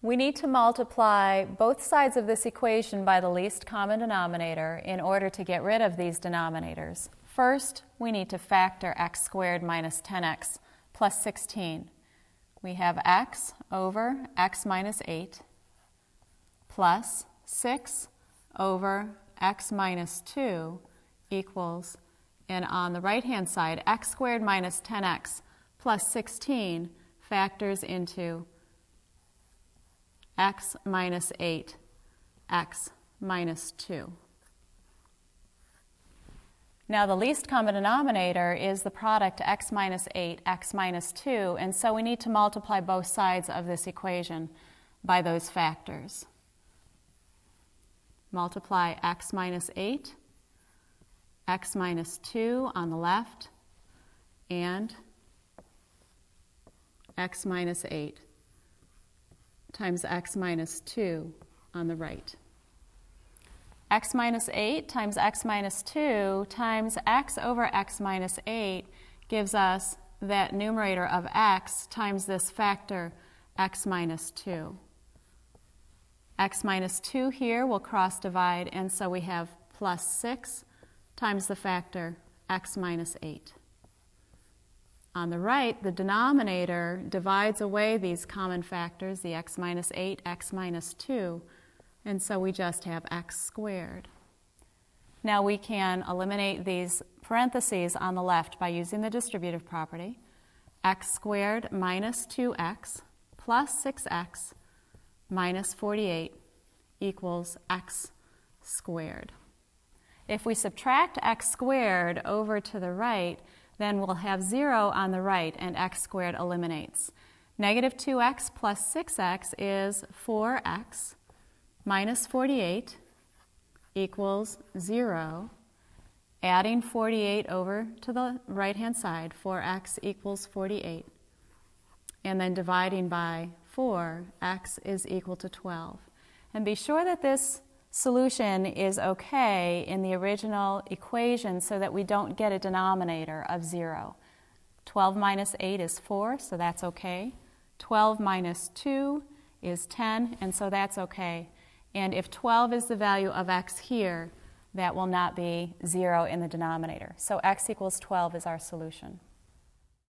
We need to multiply both sides of this equation by the least common denominator in order to get rid of these denominators. First, we need to factor x squared minus 10x plus 16. We have x over x minus 8 plus 6 over x minus 2 equals, and on the right hand side, x squared minus 10x plus 16 factors into x minus 8, x minus 2. Now the least common denominator is the product x minus 8, x minus 2, and so we need to multiply both sides of this equation by those factors. Multiply x minus 8, x minus 2 on the left, and x minus 8 times x minus 2 on the right. x minus 8 times x minus 2 times x over x minus 8 gives us that numerator of x times this factor x minus 2. x minus 2 here will cross divide, and so we have plus 6 times the factor x minus 8. On the right, the denominator divides away these common factors, the x minus 8, x minus 2, and so we just have x squared. Now we can eliminate these parentheses on the left by using the distributive property. x squared minus 2x plus 6x minus 48 equals x squared. If we subtract x squared over to the right, then we'll have 0 on the right and x squared eliminates. Negative 2x plus 6x is 4x minus 48 equals 0. Adding 48 over to the right hand side, 4x equals 48. And then dividing by 4, x is equal to 12. And be sure that this solution is okay in the original equation so that we don't get a denominator of 0. 12 minus 8 is 4, so that's okay. 12 minus 2 is 10, and so that's okay. And if 12 is the value of x here, that will not be 0 in the denominator. So x equals 12 is our solution.